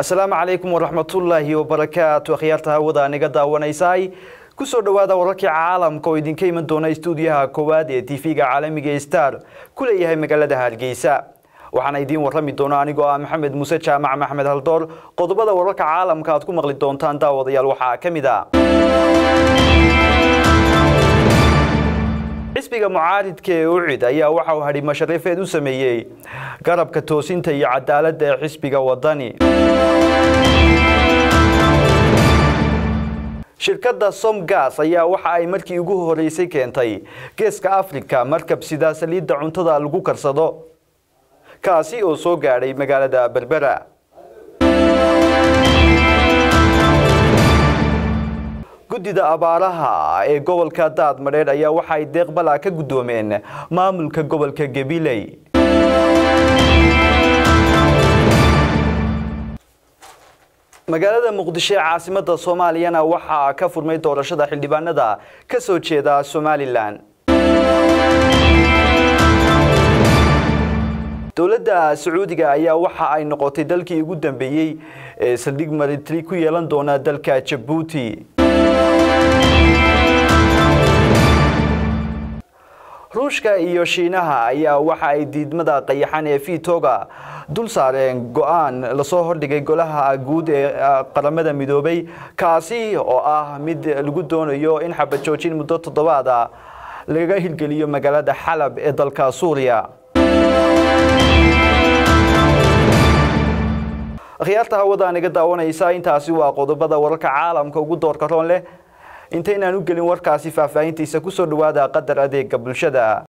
asalaamu calaykum waraxmatullaahi wabarakaatu akhyaarta hawada niga daawanaysay. Kusoo dhowaada wararkii caalamka oo idinka iman doona istuudiyaha koowaad ee tv-ga caalamiga star ku leeyahay magaalada hargeysa. Waxaana idiin warrami doona anigoo ah maxamed muuse jaamac maxmed haldoor qodobada wararka caalamka aad ku maqli doontaan daawadayaal waxaa ka mid a xisbiga mucaaridka ee ucid ayaa waxa uu hadhi masharifeed u sameeyey garabka toosinta iyo cadaaladda ee xisbiga wadani shirkadda somgas ayaa waxa ay markii ugu horeysay keentay geeska africa markab sida saliidda cuntada lagu karsado kaasi oo soo gaadhay magaalada berbera guddida abaaraha ee gobolka daadmadheedh ayaa waxa ay deeqbala ka guddoomeen maamulka gobolka gabiley magaalada muqdisho ee caasimadda soomaaliyana waxaa ka furmay doorashada xildhibaanada ka soo jeeda somalilan. Dowladda sacuudiga ayaa waxa ay noqotay dalkii ugu dambeeyey ee saldhig maritri ku yeelan doona dalka jabuuti ruushka iyo shiinaha ayaa waxa ay diidmada qayaxan ee vitoga dul saareen go'aan la soo hordhigay golaha guud ee qaramada midoobay kaasi oo ah mid lagu doonayo in xabajoojin muddo toddobaada laga hirgeliyo magaalada xalab ee dalka suuriya. Akhyaarta hawada niga daawanaysa intaasi waa qodobada wararka caalamka ugu doorka roon leh intaynaan u gelin warkaasi faahfaahintiisa ku soo dhowaada qadar adeega bulshada